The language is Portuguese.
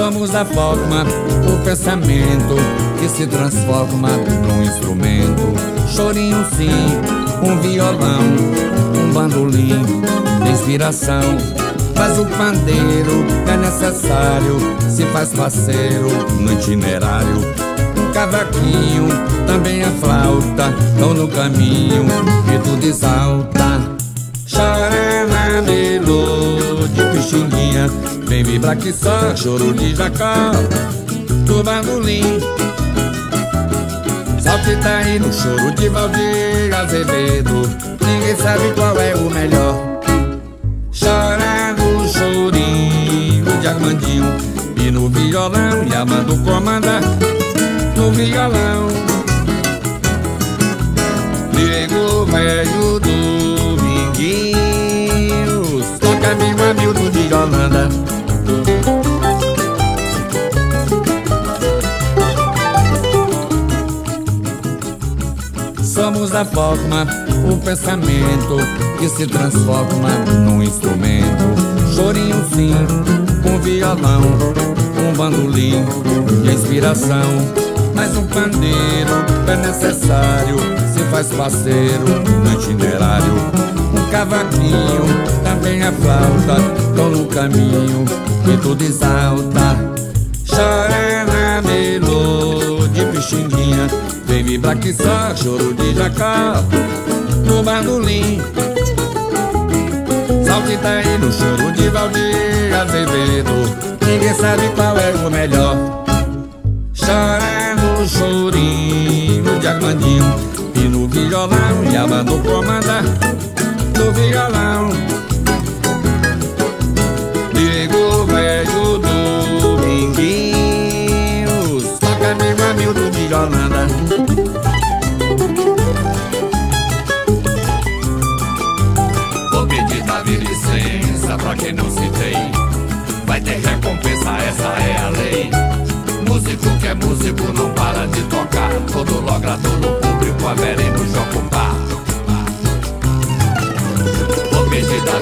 Somos a forma, o pensamento que se transforma num instrumento. Chorinho sim, um violão, um bandolim inspiração. Mas o pandeiro é necessário, se faz parceiro no itinerário. Um cavaquinho, também a flauta, estão no caminho e tudo exalta. Chora que só choro de jacó, do bandolim. Saltita tá no choro de Valdir Azevedo, ninguém sabe qual é o melhor. Armandinho. E no violão Yamando comanda No violão. Diego velho Dominguinhos Toca amigo Hamilton de Holanda Somos a forma, o pensamento que se transforma num instrumento. Chorinho sim, um violão, um bandolim e inspiração. Mas um pandeiro é necessário, se faz parceiro no itinerário. Um cavaquinho, também a flauta, tô no caminho e tudo exalta. Chora na melô de pixinguinha, vem que só choro de jacó. No bandolim Saltita aí no choro de Valdir Azevedo Ninguém sabe qual é o melhor. Chora no chorinho de Armandinho. E no violão e a banda comanda No violão Vai ter recompensa, essa é a lei. Músico que é músico não para de tocar. Todo logrador no público haveremos de ocupar. Vou pedir da